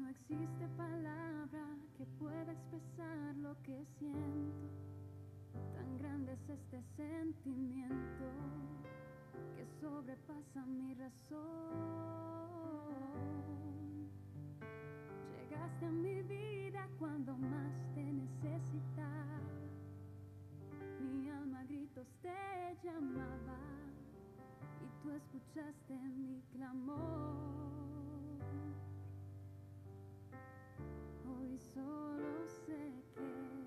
No existe palabra que pueda expresar lo que siento. Tan grande es este sentimiento que sobrepasa mi razón. Llegaste a mi vida cuando más te necesitaba. Mi alma a gritos te llamaba y tú escuchaste mi clamor. Solo sé que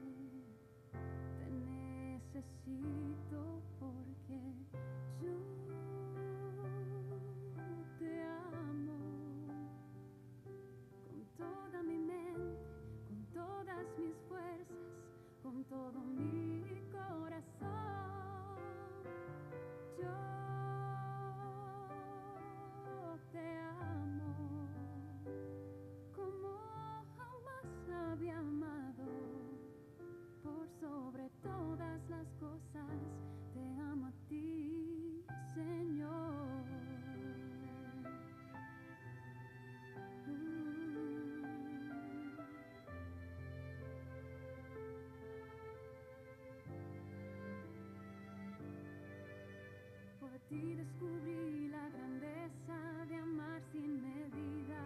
Por ti descubrí la grandeza de amar sin medidas.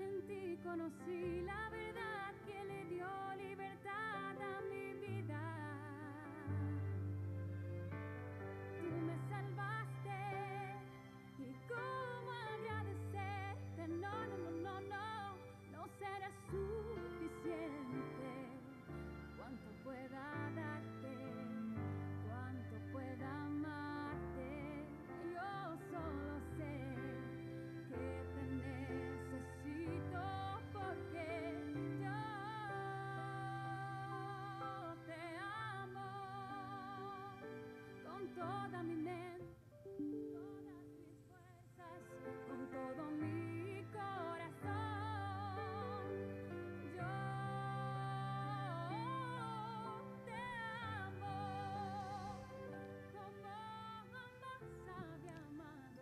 En ti conocí la verdad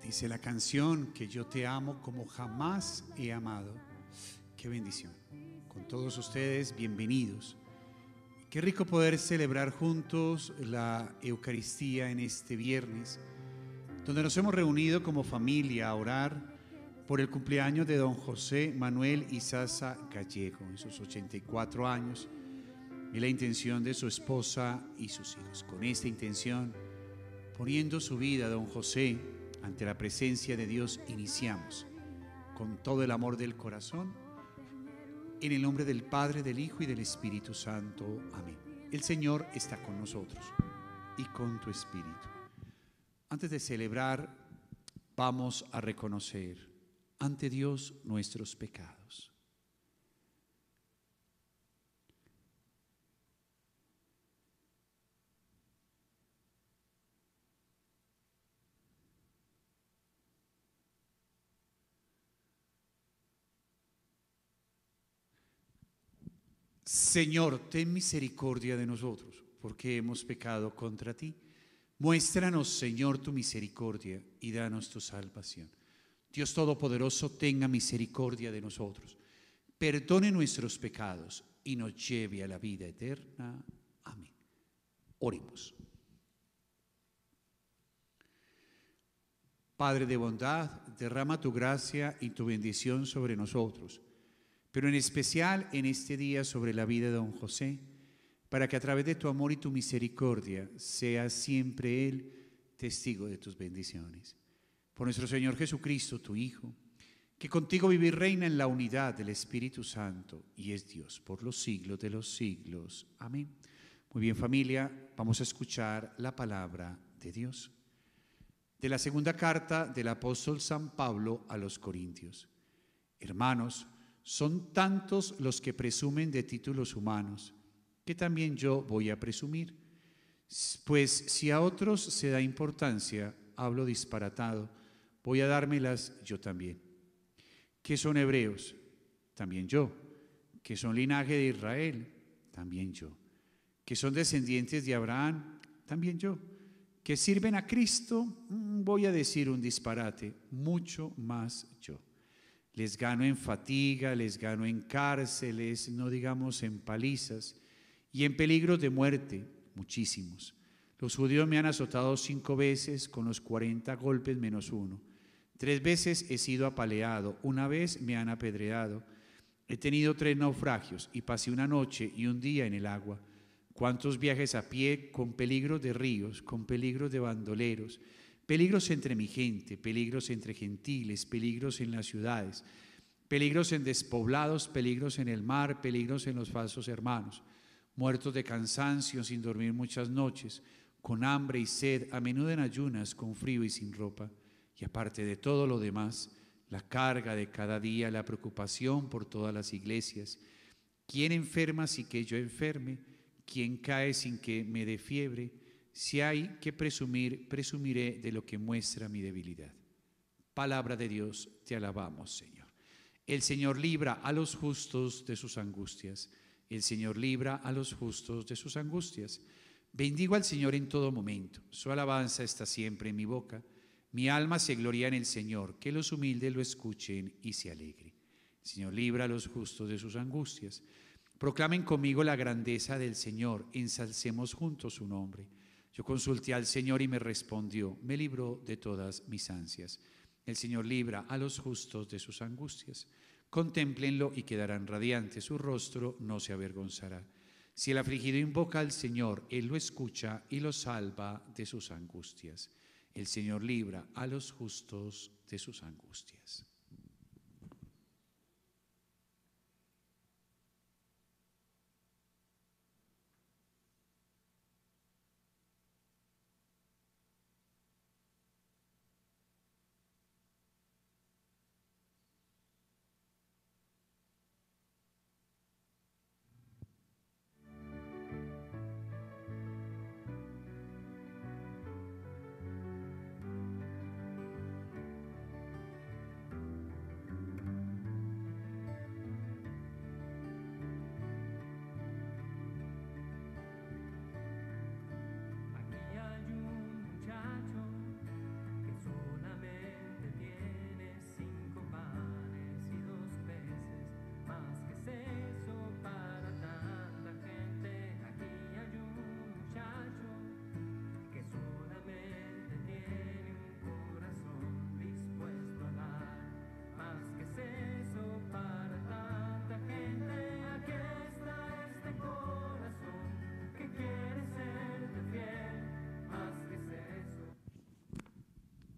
Dice la canción que yo te amo como jamás he amado. Qué bendición. Con todos ustedes, bienvenidos. Qué rico poder celebrar juntos la Eucaristía en este viernes, donde nos hemos reunido como familia a orar por el cumpleaños de don José Manuel Izaza Gallego, en sus 84 años, y la intención de su esposa y sus hijos. Con esta intención, poniendo su vida, don José, ante la presencia de Dios, iniciamos con todo el amor del corazón, en el nombre del Padre, del Hijo y del Espíritu Santo. Amén. El Señor está con nosotros y con tu Espíritu. Antes de celebrar, vamos a reconocer ante Dios nuestros pecados. Señor, ten misericordia de nosotros, porque hemos pecado contra ti. Muéstranos, Señor, tu misericordia y danos tu salvación. Dios Todopoderoso, tenga misericordia de nosotros. Perdone nuestros pecados y nos lleve a la vida eterna. Amén. Oremos. Padre de bondad, derrama tu gracia y tu bendición sobre nosotros, pero en especial en este día sobre la vida de don José, para que a través de tu amor y tu misericordia sea siempre Él testigo de tus bendiciones. Por nuestro Señor Jesucristo, tu Hijo, que contigo vive y reina en la unidad del Espíritu Santo y es Dios por los siglos de los siglos. Amén. Muy bien familia, vamos a escuchar la palabra de Dios. De la segunda carta del apóstol San Pablo a los Corintios. Hermanos, son tantos los que presumen de títulos humanos, que también yo voy a presumir. Pues si a otros se da importancia, hablo disparatado, voy a dármelas yo también. ¿Qué son hebreos? También yo. ¿Qué son linaje de Israel? También yo. ¿Que son descendientes de Abraham? También yo. ¿Que sirven a Cristo? Mm, Voy a decir un disparate, mucho más yo. Les gano en fatiga, les gano en cárceles, no digamos en palizas, y en peligros de muerte, muchísimos. Los judíos me han azotado cinco veces con los cuarenta golpes menos uno. Tres veces he sido apaleado, una vez me han apedreado. He tenido tres naufragios y pasé una noche y un día en el agua. Cuántos viajes a pie con peligros de ríos, con peligros de bandoleros, peligros entre mi gente, peligros entre gentiles, peligros en las ciudades, peligros en despoblados, peligros en el mar, peligros en los falsos hermanos, muertos de cansancio sin dormir muchas noches, con hambre y sed, a menudo en ayunas, con frío y sin ropa. Y aparte de todo lo demás, la carga de cada día, la preocupación por todas las iglesias. ¿Quién enferma si que yo enferme? quien cae sin que me dé fiebre, si hay que presumir, presumiré de lo que muestra mi debilidad. Palabra de Dios, te alabamos, Señor. El Señor libra a los justos de sus angustias. El Señor libra a los justos de sus angustias. Bendigo al Señor en todo momento. Su alabanza está siempre en mi boca. Mi alma se gloria en el Señor. Que los humildes lo escuchen y se alegren. El Señor libra a los justos de sus angustias. Proclamen conmigo la grandeza del Señor, ensalcemos juntos su nombre. Yo consulté al Señor y me respondió, me libró de todas mis ansias. El Señor libra a los justos de sus angustias. Contémplenlo y quedarán radiantes, su rostro no se avergonzará. Si el afligido invoca al Señor, Él lo escucha y lo salva de sus angustias. El Señor libra a los justos de sus angustias.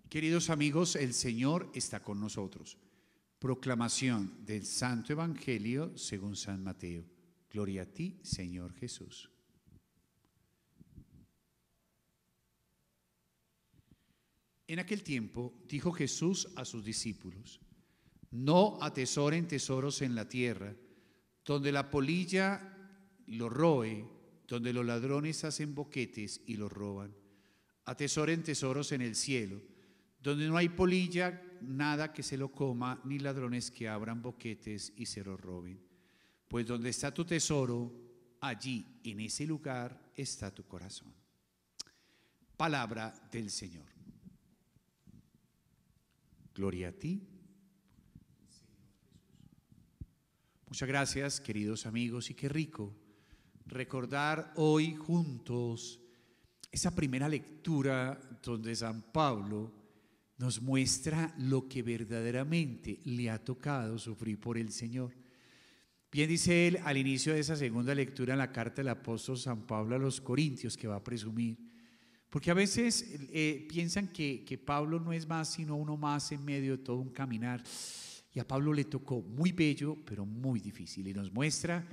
Queridos amigos, el Señor está con nosotros. Proclamación del Santo Evangelio según San Mateo. Gloria a ti, Señor Jesús. En aquel tiempo dijo Jesús a sus discípulos, no atesoren tesoros en la tierra, donde la polilla lo roe, donde los ladrones hacen boquetes y los roban. Atesoren tesoros en el cielo donde no hay polilla, nada que se lo coma, ni ladrones que abran boquetes y se lo roben. Pues donde está tu tesoro, allí, en ese lugar, está tu corazón. Palabra del Señor. Gloria a ti. Muchas gracias, queridos amigos, y qué rico recordar hoy juntos esa primera lectura donde San Pablo nos muestra lo que verdaderamente le ha tocado sufrir por el Señor. Bien dice él al inicio de esa segunda lectura en la carta del apóstol San Pablo a los Corintios, que va a presumir, porque a veces eh, piensan que, que Pablo no es más sino uno más en medio de todo un caminar. Y a Pablo le tocó muy bello, pero muy difícil. Y nos muestra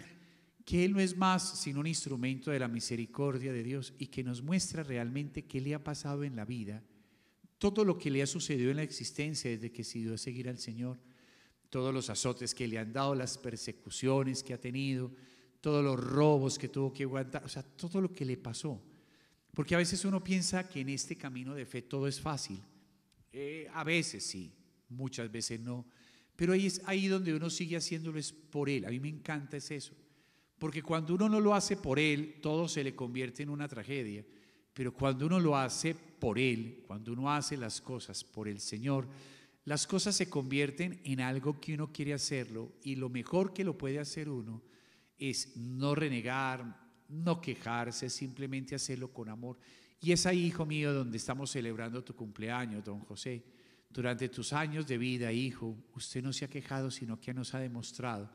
que él no es más sino un instrumento de la misericordia de Dios y que nos muestra realmente qué le ha pasado en la vida todo lo que le ha sucedido en la existencia desde que decidió seguir al Señor, todos los azotes que le han dado, las persecuciones que ha tenido, todos los robos que tuvo que aguantar, o sea, todo lo que le pasó. Porque a veces uno piensa que en este camino de fe todo es fácil. Eh, a veces sí, muchas veces no. Pero ahí es ahí donde uno sigue haciéndolo es por Él. A mí me encanta es eso. Porque cuando uno no lo hace por Él, todo se le convierte en una tragedia. Pero cuando uno lo hace por Él, cuando uno hace las cosas por el Señor, las cosas se convierten en algo que uno quiere hacerlo y lo mejor que lo puede hacer uno es no renegar, no quejarse, simplemente hacerlo con amor. Y es ahí, hijo mío, donde estamos celebrando tu cumpleaños, don José. Durante tus años de vida, hijo, usted no se ha quejado, sino que nos ha demostrado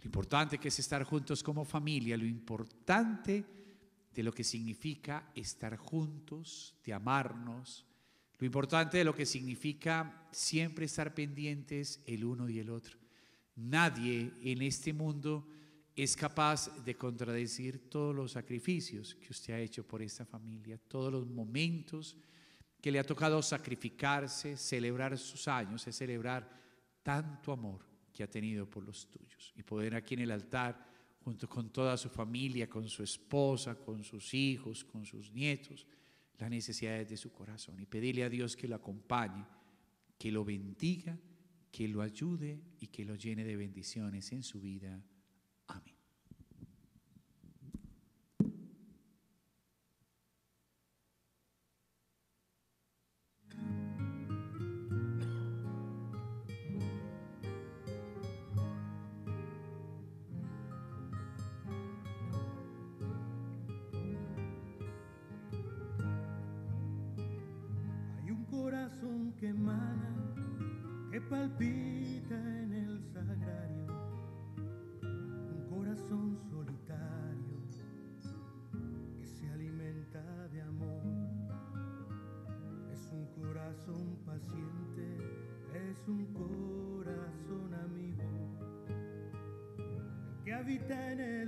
lo importante que es estar juntos como familia, lo importante de lo que significa estar juntos, de amarnos, lo importante de lo que significa siempre estar pendientes el uno y el otro. Nadie en este mundo es capaz de contradecir todos los sacrificios que usted ha hecho por esta familia, todos los momentos que le ha tocado sacrificarse, celebrar sus años, celebrar tanto amor que ha tenido por los tuyos. Y poder aquí en el altar, junto con toda su familia, con su esposa, con sus hijos, con sus nietos, las necesidades de su corazón y pedirle a Dios que lo acompañe, que lo bendiga, que lo ayude y que lo llene de bendiciones en su vida. Que emana, que palpita en el sagrario, un corazón solitario que se alimenta de amor. Es un corazón paciente, es un corazón amigo, que habita en el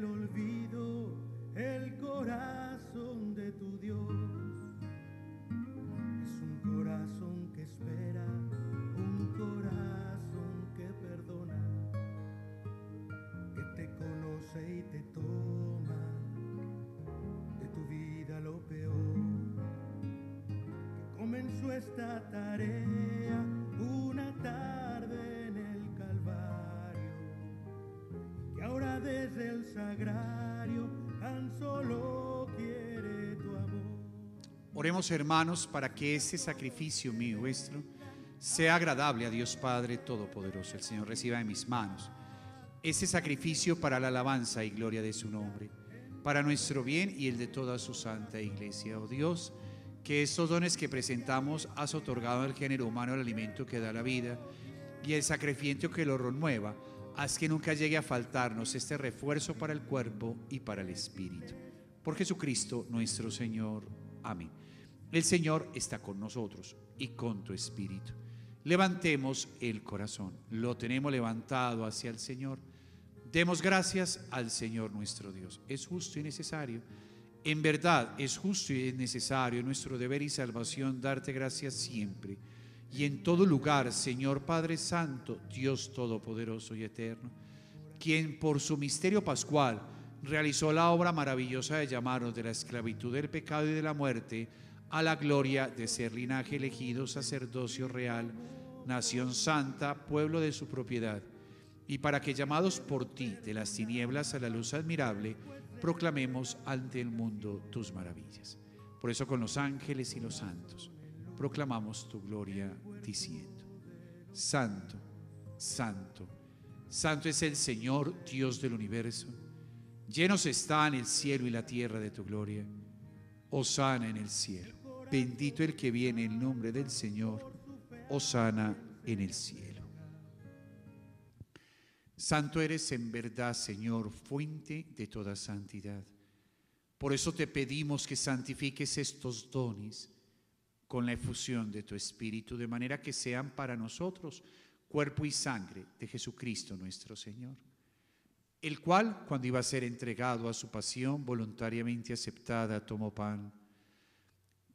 Oremos hermanos para que este sacrificio mío vuestro sea agradable a Dios Padre Todopoderoso. El Señor reciba de mis manos ese sacrificio para la alabanza y gloria de su nombre, para nuestro bien y el de toda su santa iglesia. Oh Dios, que estos dones que presentamos has otorgado al género humano el alimento que da la vida y el sacrificio que lo renueva, haz que nunca llegue a faltarnos este refuerzo para el cuerpo y para el espíritu. Por Jesucristo nuestro Señor. Amén. El Señor está con nosotros y con tu espíritu. Levantemos el corazón. Lo tenemos levantado hacia el Señor. Demos gracias al Señor nuestro Dios. Es justo y necesario en verdad es justo y es necesario nuestro deber y salvación darte gracias siempre y en todo lugar, Señor Padre Santo, Dios Todopoderoso y Eterno, quien por su misterio pascual realizó la obra maravillosa de llamarnos de la esclavitud del pecado y de la muerte a la gloria de ser linaje elegido, sacerdocio real, nación santa, pueblo de su propiedad, y para que llamados por ti de las tinieblas a la luz admirable, proclamemos ante el mundo tus maravillas. Por eso con los ángeles y los santos proclamamos tu gloria diciendo, Santo, Santo, Santo es el Señor Dios del universo, llenos están el cielo y la tierra de tu gloria. Osana en el cielo, bendito el que viene en nombre del Señor, Osana en el cielo. Santo eres en verdad, Señor, fuente de toda santidad. Por eso te pedimos que santifiques estos dones con la efusión de tu Espíritu, de manera que sean para nosotros cuerpo y sangre de Jesucristo nuestro Señor, el cual, cuando iba a ser entregado a su pasión voluntariamente aceptada, tomó pan.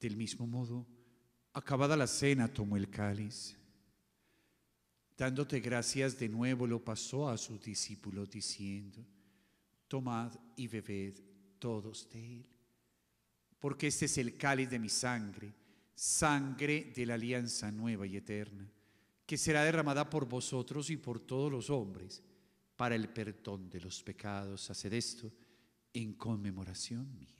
Del mismo modo, acabada la cena, tomó el cáliz. Dándote gracias de nuevo, lo pasó a sus discípulos diciendo, tomad y bebed todos de él, porque este es el cáliz de mi sangre, sangre de la alianza nueva y eterna, que será derramada por vosotros y por todos los hombres para el perdón de los pecados. Haced esto en conmemoración mía.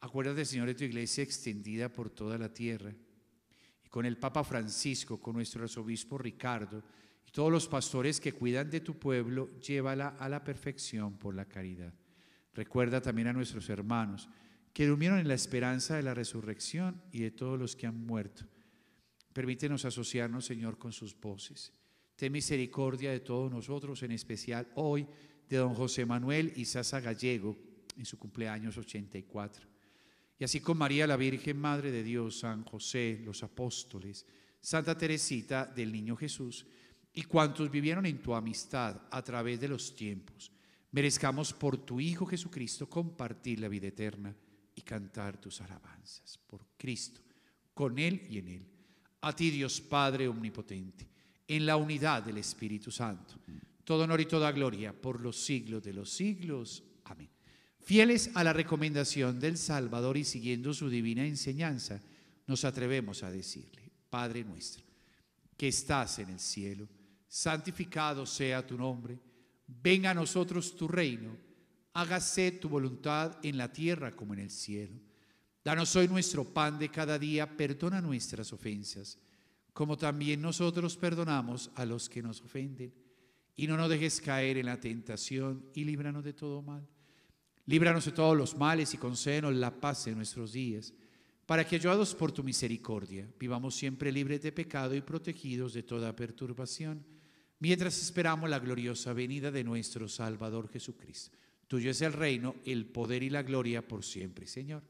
Acuérdate, Señor, de tu iglesia extendida por toda la tierra. Y con el Papa Francisco, con nuestro arzobispo Ricardo y todos los pastores que cuidan de tu pueblo, llévala a la perfección por la caridad. Recuerda también a nuestros hermanos que durmieron en la esperanza de la resurrección y de todos los que han muerto. Permítenos asociarnos, Señor, con sus voces. Ten misericordia de todos nosotros, en especial hoy de don José Manuel Isaza Gallego, en su cumpleaños 84 y así con María la Virgen, Madre de Dios, San José, los apóstoles, Santa Teresita del Niño Jesús, y cuantos vivieron en tu amistad a través de los tiempos, merezcamos por tu Hijo Jesucristo compartir la vida eterna y cantar tus alabanzas. Por Cristo, con Él y en Él. A ti Dios Padre Omnipotente, en la unidad del Espíritu Santo, todo honor y toda gloria por los siglos de los siglos. Amén. Fieles a la recomendación del Salvador y siguiendo su divina enseñanza, nos atrevemos a decirle, Padre nuestro, que estás en el cielo, santificado sea tu nombre, venga a nosotros tu reino, hágase tu voluntad en la tierra como en el cielo. Danos hoy nuestro pan de cada día, perdona nuestras ofensas, como también nosotros perdonamos a los que nos ofenden, y no nos dejes caer en la tentación y líbranos de todo mal Líbranos de todos los males y concédenos la paz en nuestros días, para que, ayudados por tu misericordia, vivamos siempre libres de pecado y protegidos de toda perturbación, mientras esperamos la gloriosa venida de nuestro Salvador Jesucristo. Tuyo es el reino, el poder y la gloria por siempre, Señor.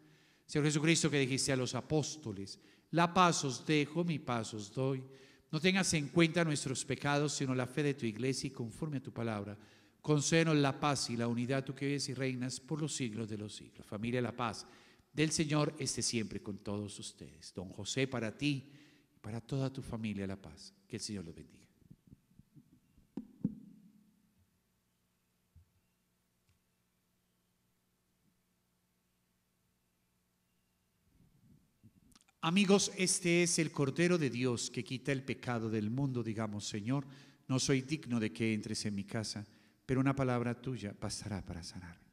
Señor Jesucristo, que dijiste a los apóstoles, la paz os dejo, mi paz os doy. No tengas en cuenta nuestros pecados, sino la fe de tu iglesia y conforme a tu palabra Concédenos la paz y la unidad, tú que vives y reinas por los siglos de los siglos. Familia, la paz del Señor esté siempre con todos ustedes. Don José, para ti y para toda tu familia, la paz. Que el Señor los bendiga. Amigos, este es el Cordero de Dios que quita el pecado del mundo. Digamos, Señor, no soy digno de que entres en mi casa pero una palabra tuya bastará para sanarme.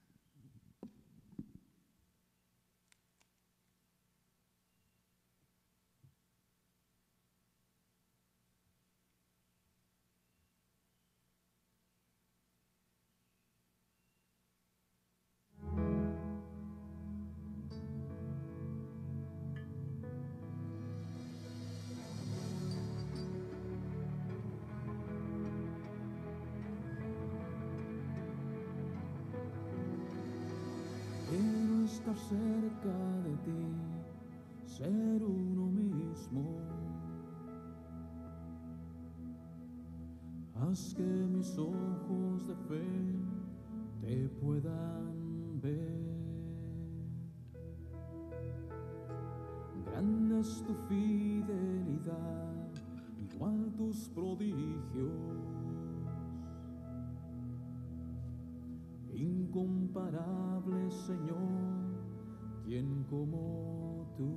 Estar cerca de ti, ser uno mismo. Haz que mis ojos de fe te puedan ver. Grande es tu fidelidad, igual tus prodigios. incomparable Señor, quien como tú.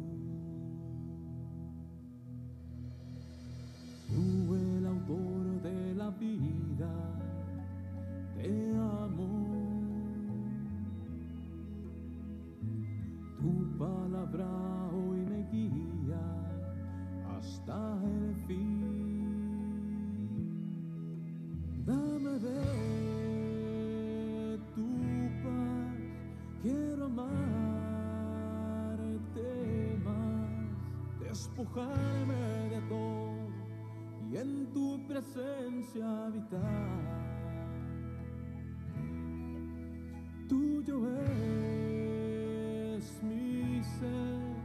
Tú el autor de la vida, te amo. Tu palabra despojarme de y en tu presencia habitar. Tuyo es mi ser,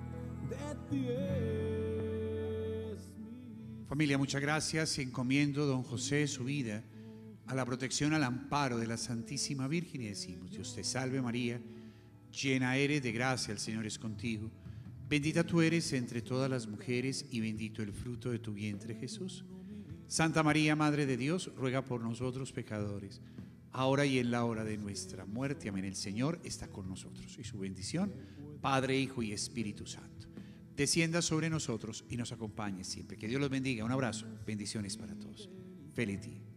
de ti es mi Familia, muchas gracias. Encomiendo, don José, su vida a la protección, al amparo de la Santísima Virgen y decimos, Dios te salve María, llena eres de gracia, el Señor es contigo. Bendita tú eres entre todas las mujeres y bendito el fruto de tu vientre Jesús. Santa María, Madre de Dios, ruega por nosotros pecadores, ahora y en la hora de nuestra muerte. Amén. El Señor está con nosotros y su bendición, Padre, Hijo y Espíritu Santo, descienda sobre nosotros y nos acompañe siempre. Que Dios los bendiga. Un abrazo. Bendiciones para todos. Feliz día.